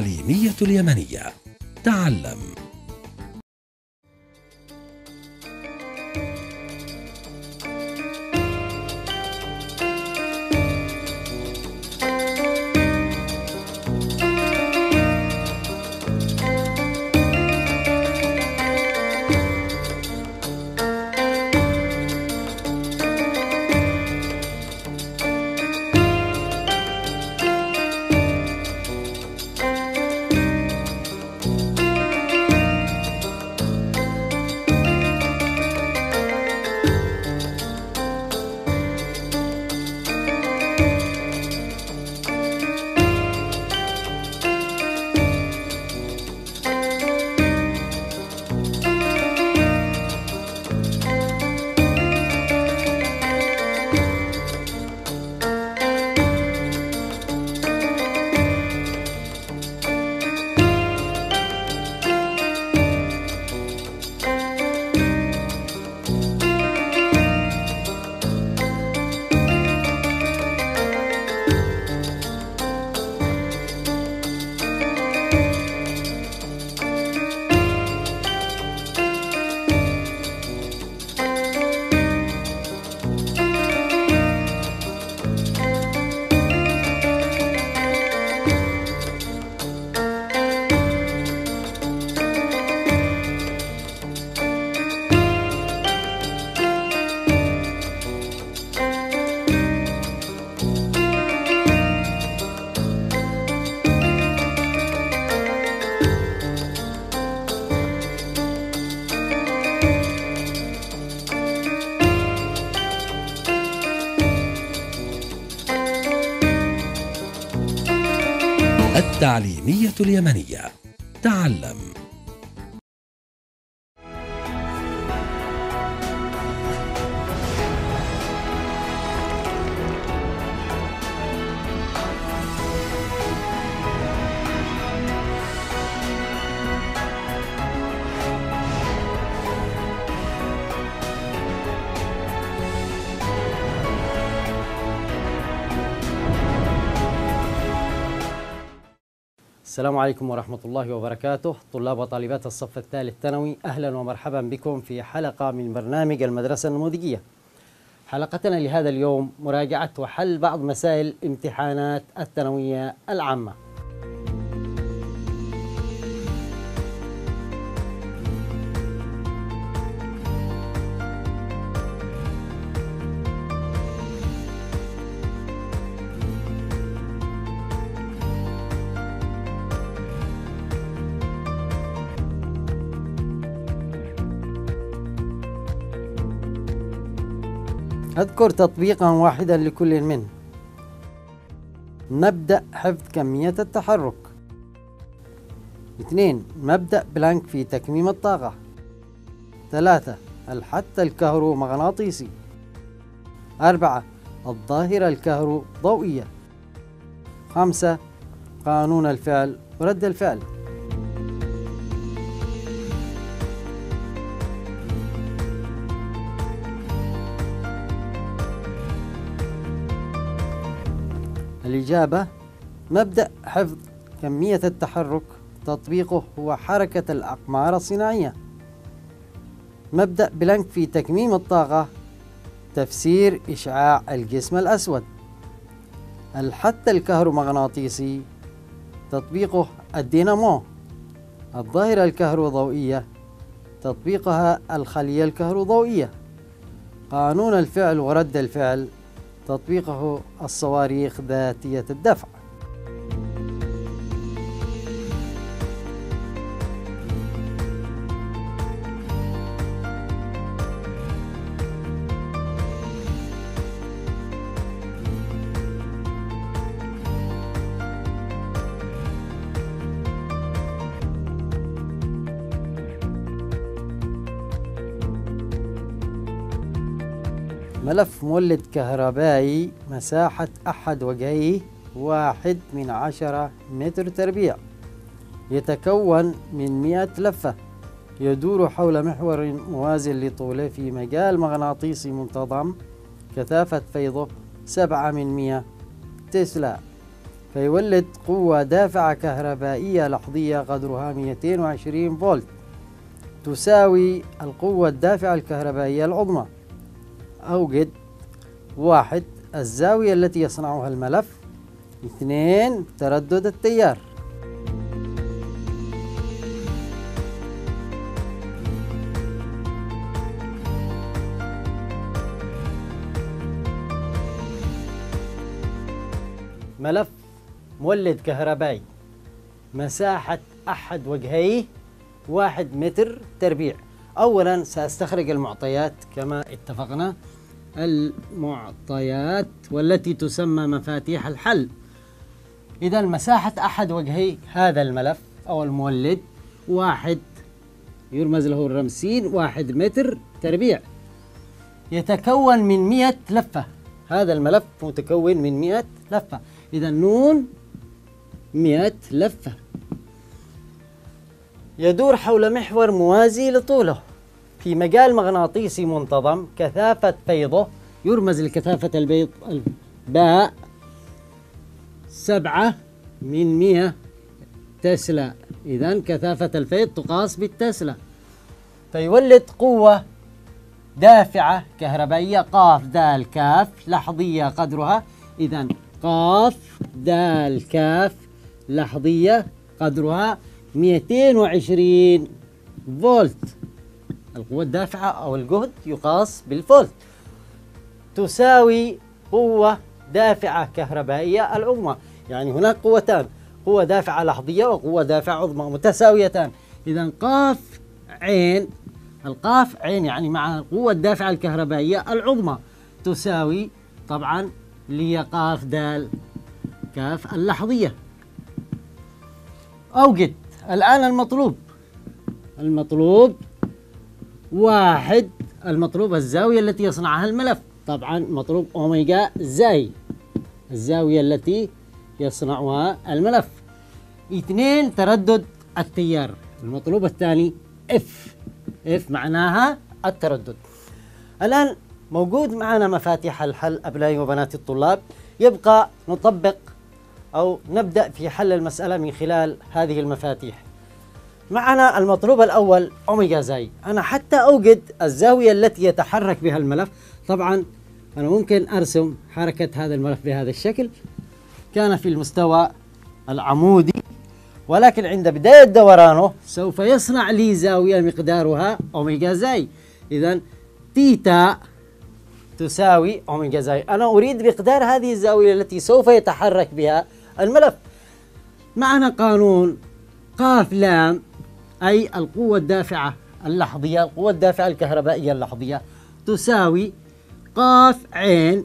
التعليمية اليمنية. تعلم. التعليمية اليمنية. تعلم. السلام عليكم ورحمة الله وبركاته. طلاب وطالبات الصف الثالث ثانوي أهلا ومرحبا بكم في حلقة من برنامج المدرسة النموذجية. حلقتنا لهذا اليوم مراجعة وحل بعض مسائل امتحانات الثانوية العامة. اذكر تطبيقا واحدا لكل منه مبدأ حفظ كمية التحرك. اثنين مبدأ بلانك في تكميم الطاقة. ثلاثة الحث الكهرومغناطيسي أربعة الظاهرة الكهروضوئية خمسة قانون الفعل ورد الفعل. الإجابة مبدأ حفظ كمية التحرك تطبيقه هو حركة الأقمار الصناعية. مبدأ بلانك في تكميم الطاقة تفسير إشعاع الجسم الأسود. الحث الكهرومغناطيسي تطبيقه الدينامو. الظاهرة الكهروضوئية تطبيقها الخلية الكهروضوئية. قانون الفعل ورد الفعل تطبيقه الصواريخ ذاتية الدفع. ملف مولد كهربائي مساحة أحد وجهيه واحد من عشرة متر تربيع. يتكون من مئة لفة. يدور حول محور موازن لطوله في مجال مغناطيسي منتظم. كثافة فيضه سبعة من مئة تسلا. فيولد قوة دافعة كهربائية لحظية قدرها 220 فولت. تساوي القوة الدافعة الكهربائية العظمى. أوجد واحد. الزاوية التي يصنعها الملف اثنين تردد التيار. ملف مولد كهربائي. مساحة أحد وجهيه واحد متر تربيع. أولا سأستخرج المعطيات كما اتفقنا. المعطيات والتي تسمى مفاتيح الحل. إذا مساحة أحد وجهي هذا الملف أو المولد واحد يرمز له الرمسين واحد متر تربيع. يتكون من مئة لفة. هذا الملف متكون من مئة لفة. إذا نون مئة لفة. يدور حول محور موازي لطوله. في مجال مغناطيسي منتظم كثافة فيضة يرمز لكثافة البيض الباء سبعة من مئة تسلا. إذا كثافة الفيض تقاس بالتسلا. فيولد قوة دافعة كهربائية قاف دال كاف لحظية قدرها. إذا قاف دال كاف لحظية قدرها 220 فولت. القوة الدافعة أو الجهد يقاس بالفولت. تساوي قوة دافعة كهربائية العظمى. يعني هناك قوتان قوة دافعة لحظية وقوة دافعة عظمى متساويتان. إذا قاف عين القاف عين يعني مع القوة الدافعة الكهربائية العظمى. تساوي طبعا لي قاف دال كاف اللحظية. أوجد. الآن المطلوب. المطلوب واحد المطلوب الزاوية التي يصنعها الملف. طبعا مطلوب أوميجا زاي الزاوية التي يصنعها الملف. اثنين تردد التيار. المطلوب الثاني اف اف معناها التردد. الآن موجود معنا مفاتيح الحل أبنائي وبنات الطلاب. يبقى نطبق أو نبدأ في حل المسألة من خلال هذه المفاتيح. معنا المطلوب الأول أوميجا زاي أنا حتى أوجد الزاوية التي يتحرك بها الملف. طبعا أنا ممكن أرسم حركة هذا الملف بهذا الشكل. كان في المستوى العمودي ولكن عند بداية دورانه سوف يصنع لي زاوية مقدارها أوميجا زاي إذا تيتا تساوي أوميجا زاي أنا أريد مقدار هذه الزاوية التي سوف يتحرك بها الملف. معنا قانون قاف لام أي القوة الدافعة اللحظية القوة الدافعة الكهربائية اللحظية تساوي قاف عين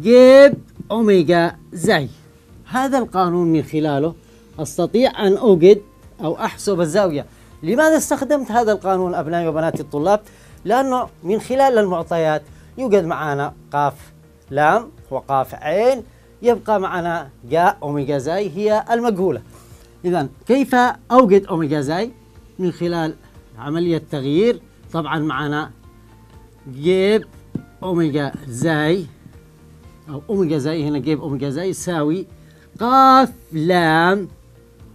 جيب أوميجا زي. هذا القانون من خلاله أستطيع أن أوجد أو أحسب الزاوية. لماذا استخدمت هذا القانون أبنائي وبناتي الطلاب؟ لأنه من خلال المعطيات يوجد معنا قاف لام وقاف عين يبقى معنا جاء أوميجا زي هي المجهولة. إذا كيف أوجد أوميجا زي من خلال عملية تغيير؟ طبعا معنا جيب أوميجا زي أو أوميجا زي هنا جيب أوميجا زي يساوي قاف لام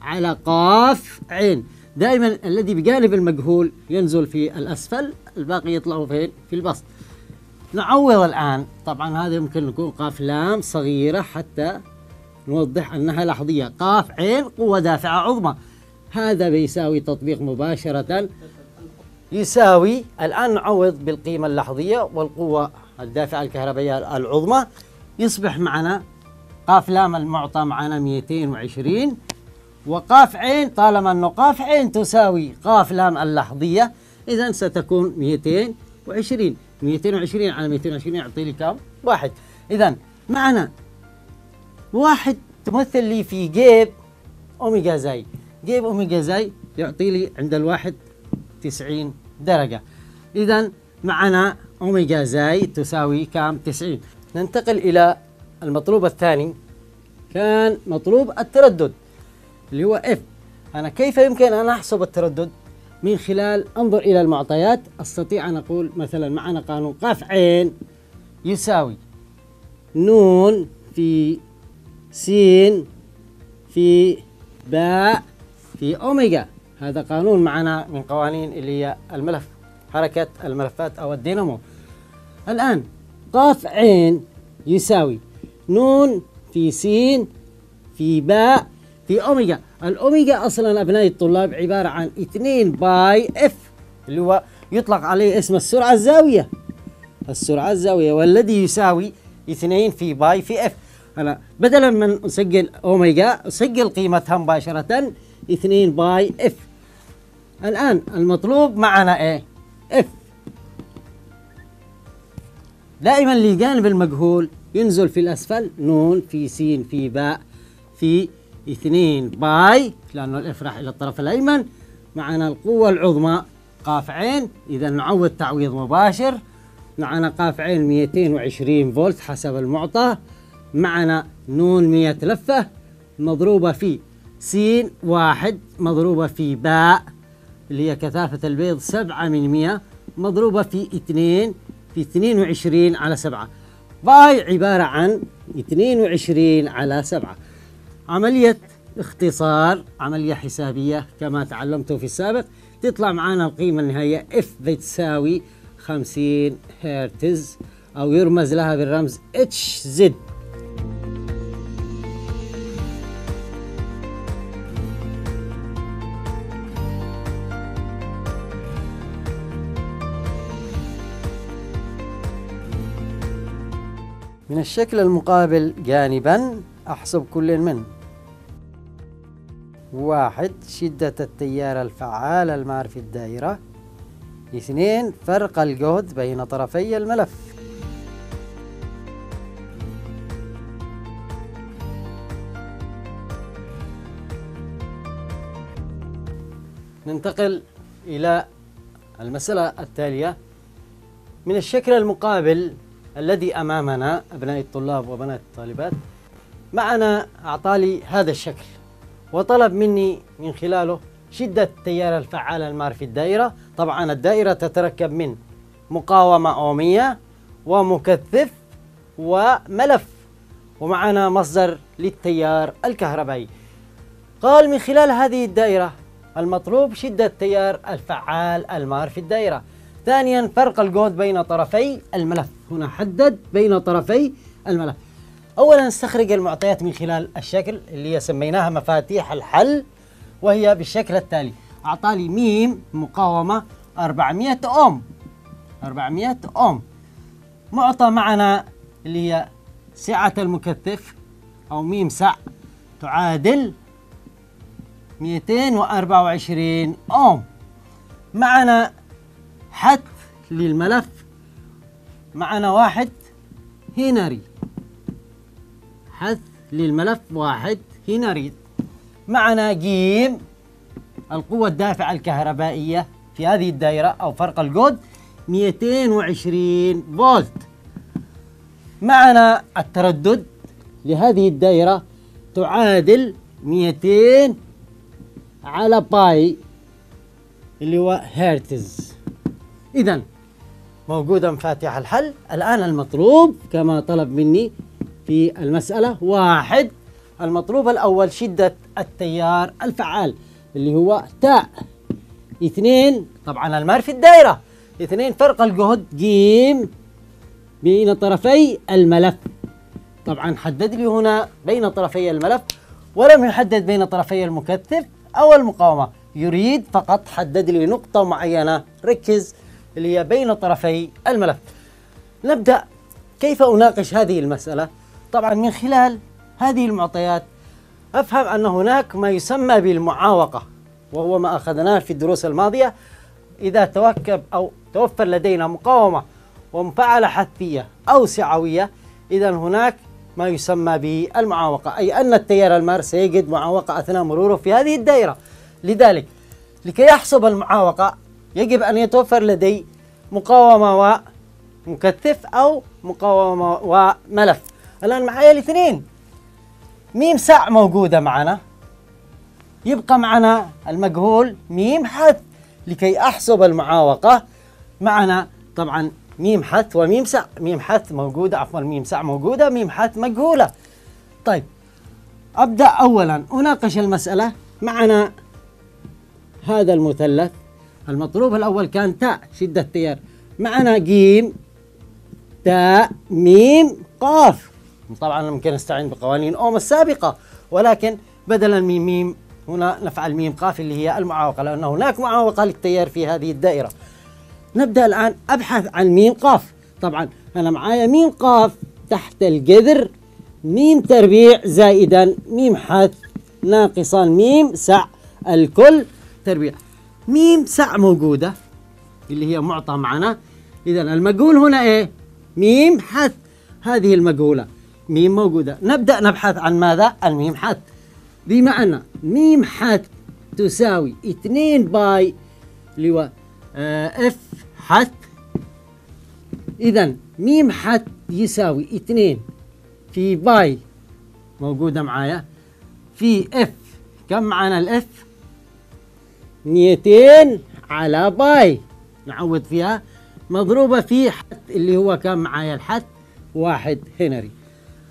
على قاف عين. دائما الذي بجانب المجهول ينزل في الأسفل الباقي يطلع فين؟ في البسط. نعوض الآن. طبعا هذا يمكن يكون قاف لام صغيرة حتى نوضح أنها لحظية. قاف عين قوة دافعة عظمى. هذا بيساوي تطبيق مباشرة. يساوي الآن نعوض بالقيمة اللحظية والقوة الدافعة الكهربائية العظمى. يصبح معنا قاف لام المعطى معنا 220 وقاف عين طالما أنه قاف عين تساوي قاف لام اللحظية إذا ستكون 220 220 على 220 يعطي لي كم؟ واحد. إذا معنا واحد تمثل لي في جيب أوميجا زي جيب أوميجا زي يعطي لي عند الواحد 90 درجة. إذا معنا أوميجا زي تساوي كام؟ 90 ننتقل إلى المطلوب الثاني. كان مطلوب التردد اللي هو F. أنا كيف يمكن أن أحسب التردد؟ من خلال أنظر إلى المعطيات أستطيع أن أقول مثلا معنا قانون قاف عين يساوي نون في س في باء في أوميجا. هذا قانون معنا من قوانين اللي هي الملف حركة الملفات أو الدينامو. الآن قاف عين يساوي نون في س في باء في omega. ال omega أصلا أبنائي الطلاب عبارة عن 2 pi f اللي هو يطلق عليه اسم السرعة الزاوية. السرعة الزاوية والذي يساوي 2 في pi في f. أنا بدلا من أسجل أوميجا أسجل قيمتها مباشرة 2 pi f. الآن المطلوب معنا إيه؟ f. دائما لجانب المجهول ينزل في الأسفل نون في س في باء في 2 pi لأنه ال f راح إلى الطرف الأيمن. معنا القوة العظمى قاف عين إذا نعوض تعويض مباشر. معنا قاف عين 220 فولت حسب المعطى. معنا نون 100 لفة مضروبة في س واحد مضروبة في باء اللي هي كثافة البيض سبعة من مئة مضروبة في اثنين في اثنين وعشرين على سبعة. باي عبارة عن اثنين وعشرين على سبعة. عملية اختصار عملية حسابية كما تعلمتم في السابق. تطلع معنا القيمة النهائية F بتساوي 50 هرتز أو يرمز لها بالرمز HZ من الشكل المقابل جانبا أحسب كل من. واحد شدة التيار الفعال المار في الدائرة. اثنين فرق الجهد بين طرفي الملف. ننتقل إلى المسألة التالية. من الشكل المقابل الذي أمامنا أبناء الطلاب وبنات الطالبات. معنا أعطالي هذا الشكل وطلب مني من خلاله شدة التيار الفعال المار في الدائرة. طبعا الدائرة تتركب من مقاومة أومية ومكثف وملف ومعنا مصدر للتيار الكهربائي. قال من خلال هذه الدائرة المطلوب شدة التيار الفعال المار في الدائرة. ثانيا فرق الجهد بين طرفي الملف. هنا حدد بين طرفي الملف. اولا نستخرج المعطيات من خلال الشكل اللي سميناها مفاتيح الحل وهي بالشكل التالي. اعطاني ميم مقاومة 400 أوم. 400 أوم. معطى معنا اللي هي سعة المكثف أو ميم سع تعادل 224 أوم. معنا حث للملف معنا واحد هنري. حث للملف واحد هنري. معنا جيم القوة الدافعة الكهربائية في هذه الدائرة أو فرق الجهد 220 فولت. معنا التردد لهذه الدائرة تعادل 200 على باي اللي هو هرتز. إذا موجودة مفاتيح الحل. الآن المطلوب كما طلب مني في المسألة واحد. المطلوب الأول شدة التيار الفعال اللي هو تاء. اثنين طبعا المار في الدائرة اثنين فرق الجهد جيم بين طرفي الملف. طبعا حدد لي هنا بين طرفي الملف. ولم يحدد بين طرفي المكثف أو المقاومة. يريد فقط حدد لي نقطة معينة. ركز. اللي هي بين طرفي الملف. نبدأ كيف أناقش هذه المسألة؟ طبعا من خلال هذه المعطيات أفهم أن هناك ما يسمى بالمعاوقة وهو ما أخذناه في الدروس الماضية. إذا توكب أو توفر لدينا مقاومة ومفعلة حثية أو سعوية إذا هناك ما يسمى بالمعاوقة أي أن التيار المار سيجد معاوقة أثناء مروره في هذه الدائرة. لذلك لكي يحسب المعاوقة يجب أن يتوفر لدي مقاومة ومكثف أو مقاومة وملف الآن معايا الاثنين. ميم سع موجودة معنا. يبقى معنا المجهول ميم حث لكي أحسب المعاوقة. معنا طبعا ميم حث وميم سع ميم حث موجودة عفوا ميم سع موجودة ميم حث مجهولة. طيب أبدأ أولا. أناقش المسألة. معنا هذا المثلث. المطلوب الأول كان تاء شدة تيار معنا جيم تاء ميم قاف. طبعا ممكن نستعين بقوانين أوم السابقة ولكن بدلا من ميم هنا نفعل ميم قاف اللي هي المعاوقة لأن هناك معاوقة للتيار في هذه الدائرة. نبدأ الآن أبحث عن ميم قاف. طبعا أنا معايا ميم قاف تحت الجذر ميم تربيع زائدا ميم حث ناقصا ميم سع الكل. تربيع. ميم سع موجودة اللي هي معطى معنا. إذا المجهول هنا إيه؟ ميم حث. هذه المجهولة. ميم موجودة. نبدأ نبحث عن ماذا؟ الميم حث. بمعنى ميم حث تساوي 2 pi اللي هو آه f حث. إذا ميم حث يساوي 2 في pi موجودة معايا. في f كم معنا ال f 200 على pi. نعوض فيها. مضروبة في حث اللي هو كم معايا الحث واحد هنري.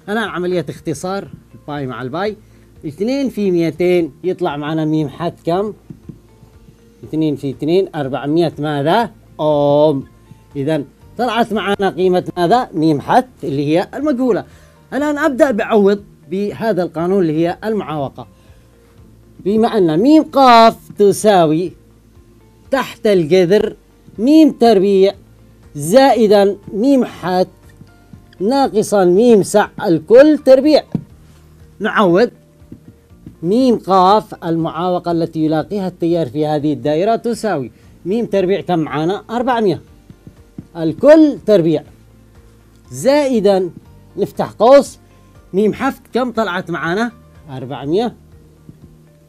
الآن عملية اختصار ال pi مع ال pi. 2 في 200 يطلع معنا ميم حث كم؟ 2 في 2 400 ماذا؟ أوم. إذا طلعت معنا قيمة ماذا؟ ميم حث اللي هي المجهولة الآن أبدأ بعوض بهذا القانون اللي هي المعاوقة. بما أن ميم قاف تساوي تحت الجذر ميم تربيع زائدا ميم حث ناقصا ميم سع الكل تربيع. نعوض ميم قاف المعاوقة التي يلاقيها التيار في هذه الدائرة تساوي ميم تربيع كم معنا؟ 400 الكل تربيع. زائدا نفتح قوس ميم حفت كم طلعت معنا؟ 400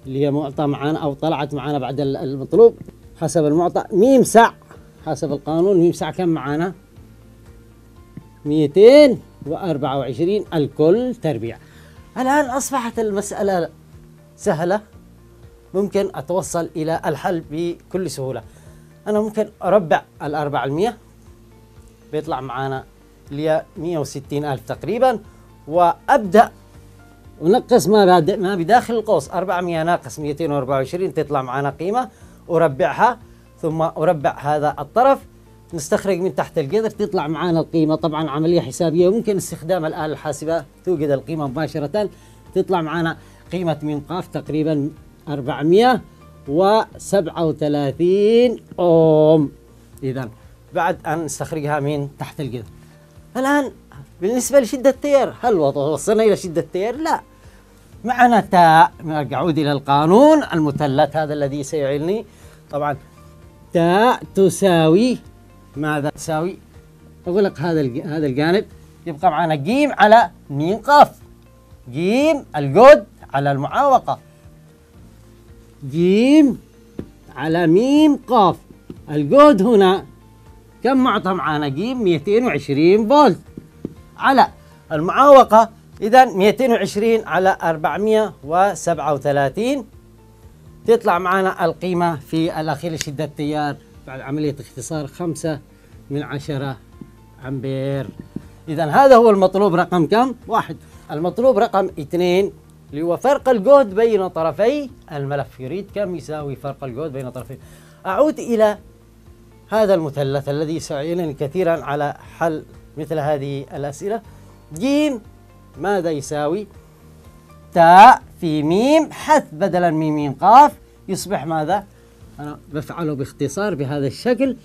اللي هي معطى معنا أو طلعت معنا بعد المطلوب حسب المعطى. ميم سع حسب القانون ميم سع كم معنا 224 الكل تربيع. الآن أصبحت المسألة سهلة. ممكن أتوصل إلى الحل بكل سهولة. أنا ممكن أربع الأربعمية بيطلع معانا اللي هي 160 ألف تقريبا. وأبدأ ونقص ما ما بداخل القوس. 400 ناقص 224 تطلع معنا قيمة. أربعها ثم أربع هذا الطرف. نستخرج من تحت الجذر تطلع معنا القيمة. طبعا عملية حسابية ممكن استخدام الآلة الحاسبة. توجد القيمة مباشرة. تطلع معنا قيمة من قاف تقريبا 437 أوم. إذا بعد أن نستخرجها من تحت الجذر الآن بالنسبة لشدة التيار هل وصلنا إلى شدة التيار؟ لا. معنا تاء. نعود إلى القانون المثلث هذا الذي سيعلني. طبعا تاء تساوي ماذا تساوي؟ أغلق هذا هذا الجانب. يبقى معنا جيم على ميم قاف جيم الجود على المعاوقة. جيم على ميم قاف الجهد هنا كم معطى معنا؟ جيم 220 فولت. على المعاوقة إذا 220 على 437 تطلع معنا القيمة في الأخير شدة التيار بعد عملية اختصار خمسة من عشرة أمبير. إذا هذا هو المطلوب رقم كم؟ واحد. المطلوب رقم اثنين اللي هو فرق الجهد بين طرفي الملف. يريد كم يساوي فرق الجهد بين طرفي؟ أعود إلى هذا المثلث الذي سيعينني كثيرا على حل مثل هذه الأسئلة. جيم ماذا يساوي؟ تاء في ميم حث بدلا من ميم قاف. يصبح ماذا؟ أنا بفعله باختصار بهذا الشكل.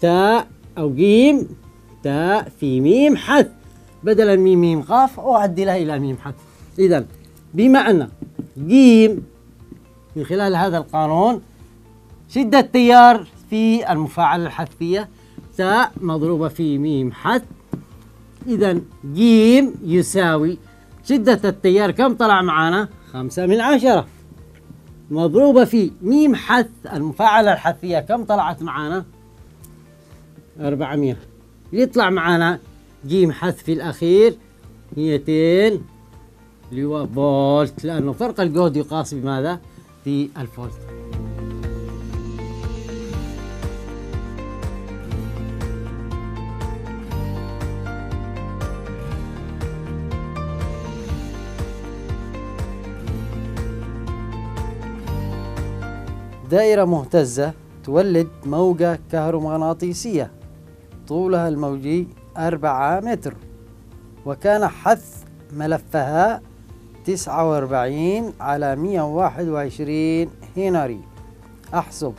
تاء أو جيم تاء في ميم حث بدلا من ميم قاف. أعدلها إلى ميم حث إذا بمعنى جيم من خلال هذا القانون شدة التيار في المفاعلة الحثية تاء مضروبة في ميم حث إذا جيم يساوي شدة التيار. كم طلع معنا؟ خمسة من عشرة. مضروبة في ميم حث المفاعلة الحثية. كم طلعت معنا؟ 400 يطلع معنا جيم حث في الأخير. 200 اللي هو فولت لأنه فرق الجهد يقاس بماذا؟ في الفولت. دائرة مهتزة تولد موجة كهرومغناطيسية طولها الموجي أربعة متر وكان حث ملفها تسعة وأربعين على مية وواحد وعشرين هنري. أحسب.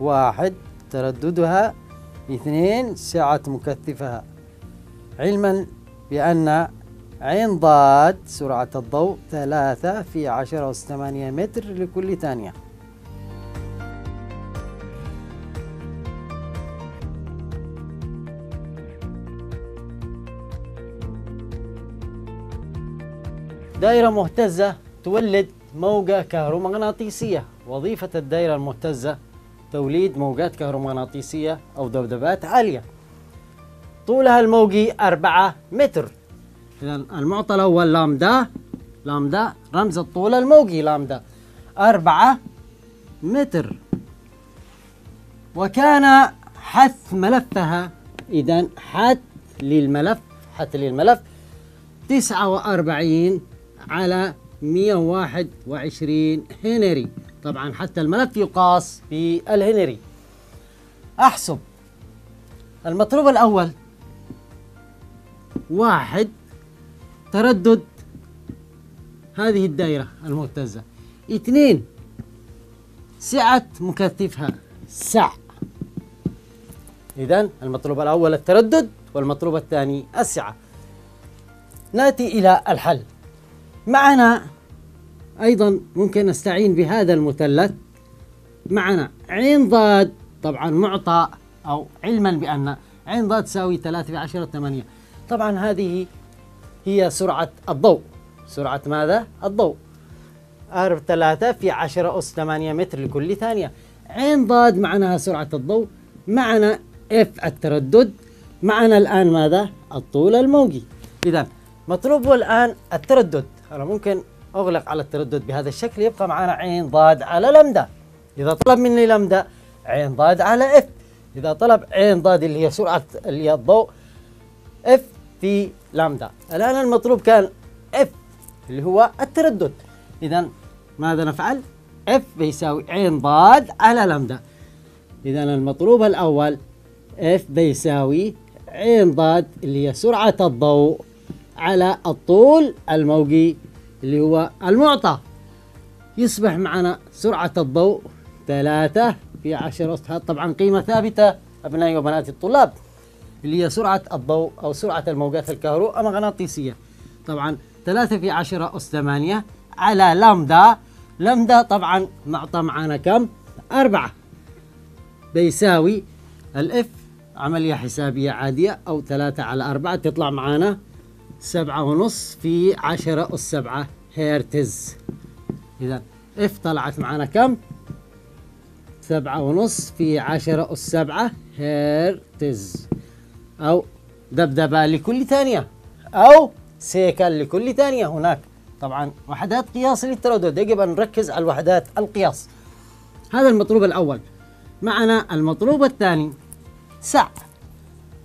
واحد ترددها. اثنين سعة مكثفها. علما بأن عين ضاد سرعة الضوء ثلاثة في عشرة أس ثمانية متر لكل ثانية. دائرة مهتزة تولد موجة كهرومغناطيسية. وظيفة الدائرة المهتزة توليد موجات كهرومغناطيسية أو ذبذبات عالية. طولها الموجي أربعة متر. إذا المعطى الأول لامدا لامدا رمز الطول الموجي لامدا. أربعة متر. وكان حث ملفها إذا حث للملف حث للملف تسعة وأربعين على 121 هنري. طبعا حتى الملف يقاس بالهنري. أحسب. المطلوب الأول واحد تردد هذه الدائرة المهتزة اثنين سعة مكثفها سع. إذا المطلوب الأول التردد والمطلوب الثاني السعة. نأتي إلى الحل. معنا أيضا ممكن نستعين بهذا المثلث. معنا عين ضاد طبعا معطى أو علما بأن عين ضاد تساوي 3 في 10 8 طبعا هذه هي سرعة الضوء. سرعة ماذا؟ الضوء. أرب 3 في 10 أس 8 متر لكل ثانية. عين ضاد معناها سرعة الضوء. معنا f التردد. معنا الآن ماذا؟ الطول الموجي. إذا مطلوب الآن التردد. أنا ممكن أغلق على التردد بهذا الشكل يبقى معنا عين ضاد على لامدا. إذا طلب مني لامدا عين ضاد على f إذا طلب عين ضاد اللي هي سرعة اللي هي الضوء f في لامدا الآن المطلوب كان f اللي هو التردد. إذا ماذا نفعل؟ f بيساوي عين ضاد على لامدا إذا المطلوب الأول اف بيساوي عين ضاد اللي هي سرعة الضوء. على الطول الموجي اللي هو المعطى. يصبح معنا سرعة الضوء ثلاثة في عشرة طبعا قيمة ثابتة أبنائي وبناتي الطلاب اللي هي سرعة الضوء أو سرعة الموجات الكهرومغناطيسية طبعا ثلاثة في عشرة أس ثمانية على لامدا. لامدا طبعا معطى معنا كم؟ أربعة. بيساوي الإف عملية حسابية عادية أو ثلاثة على أربعة تطلع معنا سبعة ونص في عشرة أس سبعة هرتز إذا إف طلعت معنا كم؟ سبعة ونص في عشرة أس سبعة هرتز أو دبدبة لكل ثانية. أو سيكل لكل ثانية هناك. طبعا وحدات قياس للتردد يجب أن نركز على الوحدات القياس. هذا المطلوب الأول. معنا المطلوب الثاني. سع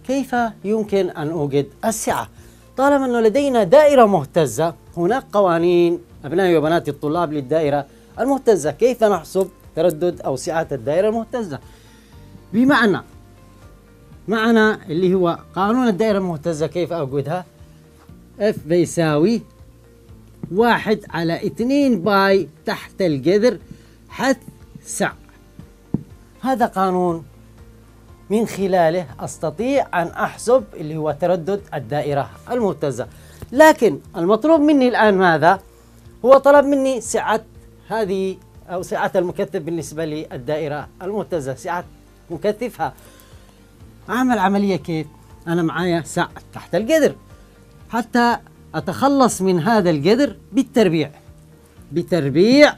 كيف يمكن أن أوجد السعة طالما أنه لدينا دائرة مهتزة هناك قوانين أبنائي وبناتي الطلاب للدائرة المهتزة. كيف نحسب تردد أو سعة الدائرة المهتزة؟ بمعنى معنا اللي هو قانون الدائرة المهتزة كيف أوجدها F بيساوي واحد على اثنين باي تحت الجذر حث سع. هذا قانون من خلاله أستطيع أن أحسب اللي هو تردد الدائرة المهتزه لكن المطلوب مني الآن ماذا؟ هو طلب مني سعة هذه أو سعة المكثف بالنسبة للدائرة المهتزه سعة مكثفها. اعمل عمليه كيف؟ أنا معايا سع تحت الجذر حتى أتخلص من هذا الجذر بالتربيع. بتربيع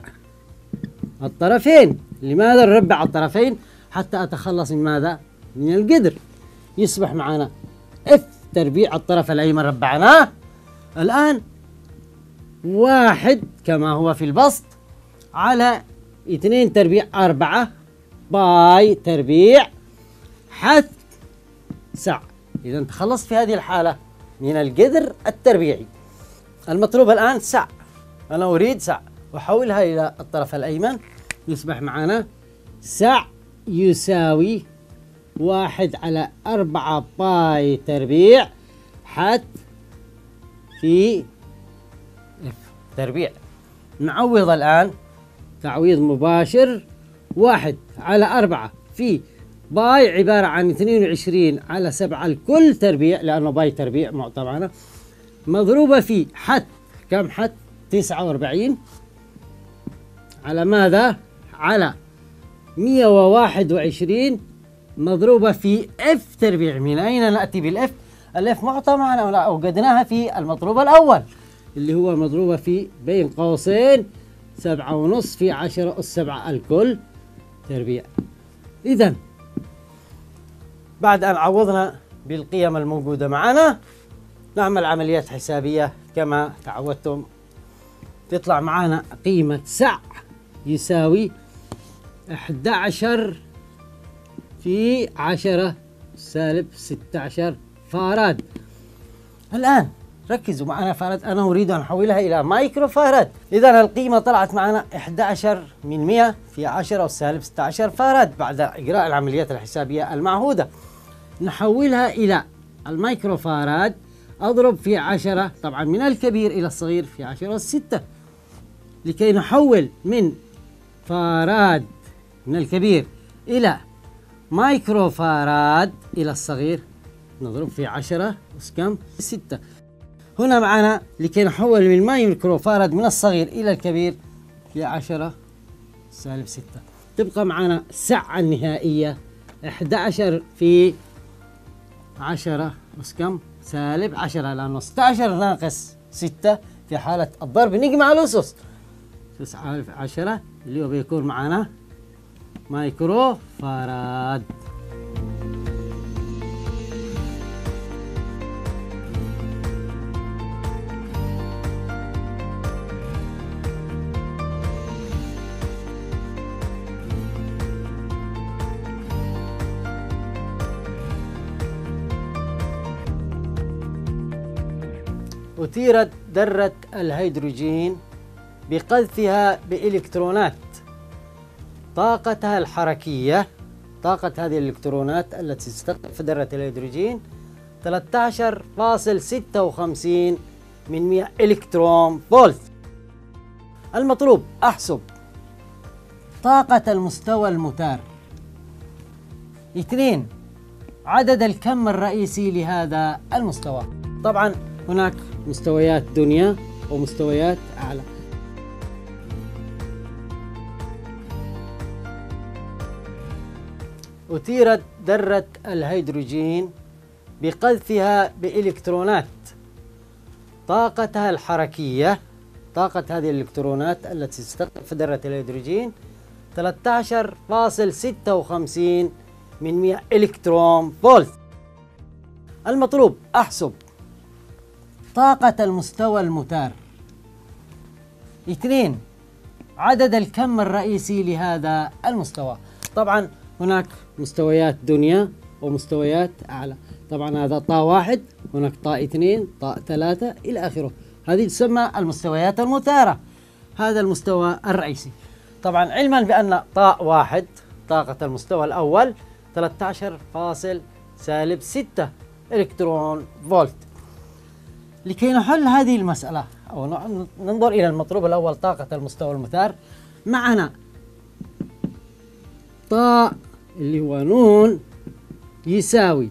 الطرفين. لماذا نربع الطرفين؟ حتى أتخلص من ماذا؟ من القدر. يصبح معنا إف تربيع الطرف الأيمن ربعناه الآن واحد كما هو في البسط على اثنين تربيع أربعة باي تربيع حث سع إذا تخلصت في هذه الحالة من القدر التربيعي. المطلوب الآن سع أنا أريد سع وحولها إلى الطرف الأيمن. يصبح معنا سع يساوي واحد على أربعة باي تربيع حت في f تربيع. نعوض الآن تعويض مباشر. واحد على أربعة في باي عبارة عن 22 على سبعة الكل تربيع لأنه باي تربيع معنا مضروبة في حت كم حت 49 على ماذا؟ على 121 مضروبة في f تربيع. من أين نأتي بال f؟ ال f معطى معنا أوجدناها في المطلوب الأول اللي هو مضروبة في بين قوسين سبعة ونص في عشرة أس سبعة الكل تربيع. إذا بعد أن عوضنا بالقيم الموجودة معنا نعمل عمليات حسابية كما تعودتم. تطلع معنا قيمة سع يساوي 11 في 10 سالب 16 فاراد. الآن ركزوا معنا فاراد أنا أريد أن أحولها إلى مايكرو فاراد. إذا القيمة طلعت معنا 11 من 100 في 10 سالب 16 فاراد بعد إجراء العمليات الحسابية المعهودة. نحولها إلى المايكرو فاراد أضرب في 10 طبعا من الكبير إلى الصغير في 10 6 لكي نحول من فاراد من الكبير إلى مايكرو فاراد إلى الصغير. نضرب في عشرة بس كم؟ ستة. هنا معنا لكي نحول من مايكرو فاراد من الصغير إلى الكبير في عشرة سالب ستة. تبقى معنا السعة النهائية 11 في عشرة بس كم؟ سالب عشرة لأنه 16 ناقص ستة في حالة الضرب. نجمع الأسس. تسعة في عشرة. اللي هو بيكون معنا مايكرو فاراد أثيرت ذرة الهيدروجين بقذفها بإلكترونات. طاقتها الحركية طاقة هذه الإلكترونات التي تستقطب ذرة الهيدروجين 13.56 من 100 إلكترون فولت. المطلوب أحسب. طاقة المستوى المتار. اثنين عدد الكم الرئيسي لهذا المستوى. طبعا هناك مستويات دنيا ومستويات أعلى. أثيرت ذرة الهيدروجين بقذفها بإلكترونات. طاقتها الحركية طاقة هذه الإلكترونات التي تستقطب في ذرة الهيدروجين 13.56 من 100 إلكترون فولت. المطلوب أحسب. طاقة المستوى المتار. اثنين عدد الكم الرئيسي لهذا المستوى. طبعا هناك مستويات دنيا ومستويات أعلى. طبعا هذا طاء واحد هناك طاء اثنين طاء ثلاثة إلى آخره. هذه تسمى المستويات المثارة. هذا المستوى الرئيسي. طبعا علما بأن طاء واحد طاقة المستوى الأول 13 فاصل سالب 6 إلكترون فولت. لكي نحل هذه المسألة أو ننظر إلى المطلوب الأول طاقة المستوى المثار. معنا طاء اللي هو نون يساوي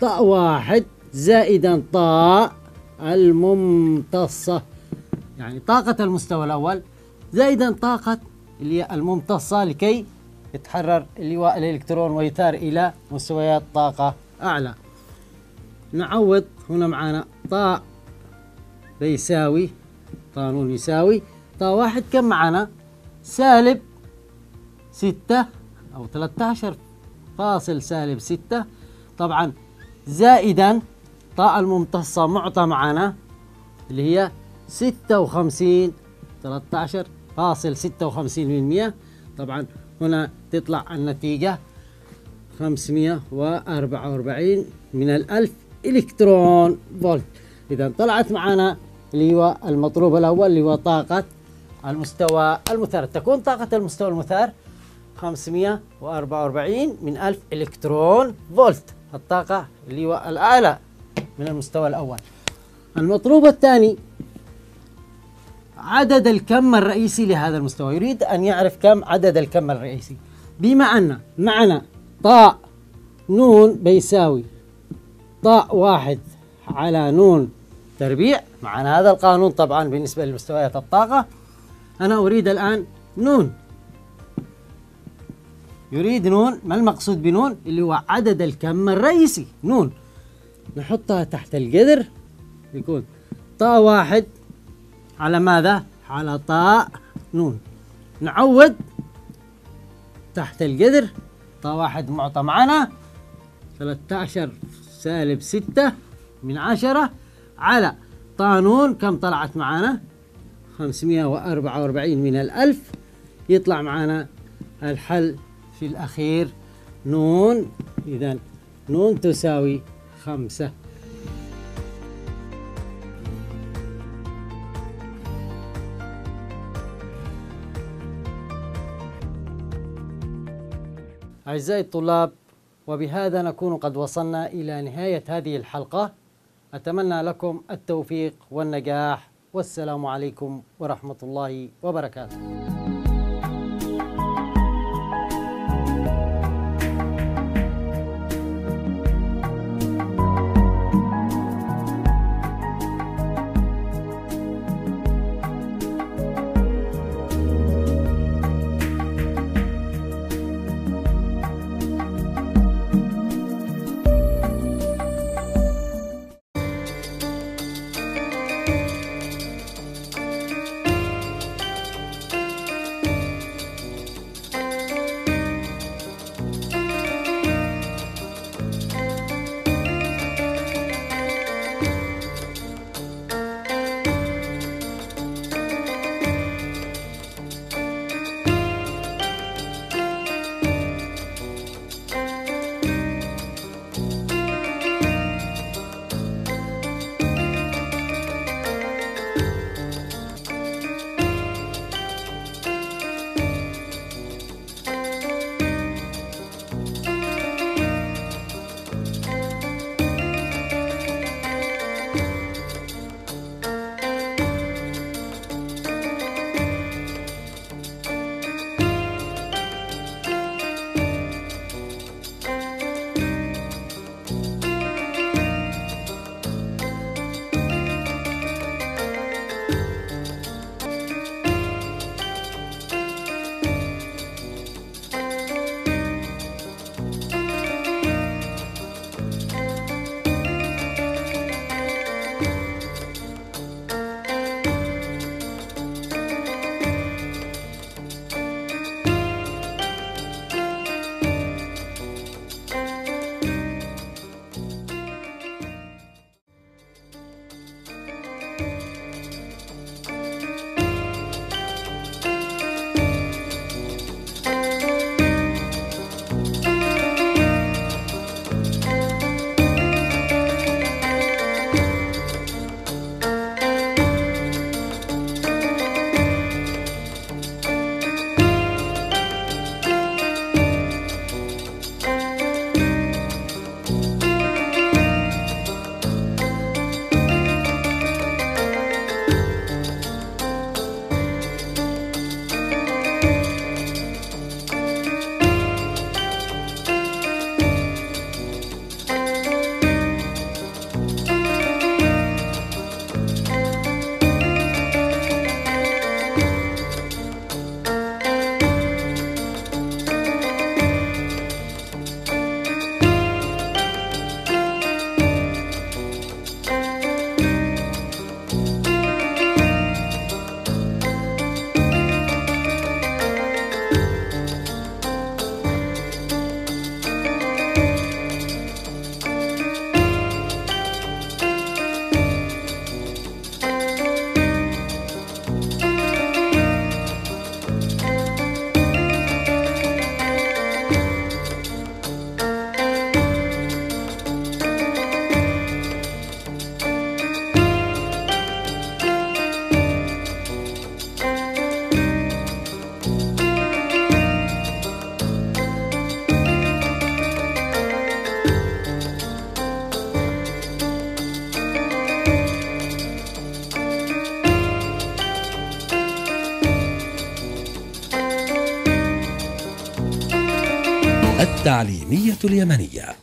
طاء واحد زائدا طاء الممتصة. يعني طاقة المستوى الأول زائدا طاقة اللي هي الممتصة لكي يتحرر اللواء الإلكترون ويثار إلى مستويات طاقة أعلى. نعوض هنا معنا طاء بيساوي قانون يساوي طاء واحد. كم معنا؟ سالب ستة أو 13 فاصل سالب ستة. طبعا زائدا طاء الممتصة معطى معنا اللي هي ستة وخمسين 13 فاصل ستة وخمسين من مية. طبعا هنا تطلع النتيجة خمسمية وأربعة وأربعين من الألف إلكترون فولت. إذا طلعت معنا اللي هو المطلوب الأول اللي هو طاقة المستوى المثار. تكون طاقة المستوى المثار 544 من 1000 إلكترون فولت. الطاقة اللي هو الأعلى من المستوى الأول. المطلوب الثاني عدد الكم الرئيسي لهذا المستوى. يريد أن يعرف كم عدد الكم الرئيسي. بما أن معنا طاء نون بيساوي طاء واحد على نون تربيع معنا هذا القانون طبعا بالنسبة لمستويات الطاقة. أنا أريد الآن نون يريد نون ما المقصود بنون؟ اللي هو عدد الكم الرئيسي. نون. نحطها تحت الجذر يكون طاء واحد. على ماذا؟ على طاء نون. نعوض تحت الجذر طاء واحد معطى معنا. 13 سالب 6 من عشرة. على طانون كم طلعت معنا؟ 544 من الألف. يطلع معنا الحل في الأخير نون إذا نون تساوي خمسة. أعزائي الطلاب وبهذا نكون قد وصلنا إلى نهاية هذه الحلقة. أتمنى لكم التوفيق والنجاح. والسلام عليكم ورحمة الله وبركاته. التعليمية اليمنية.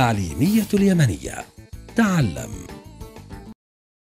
التعليمية اليمنية.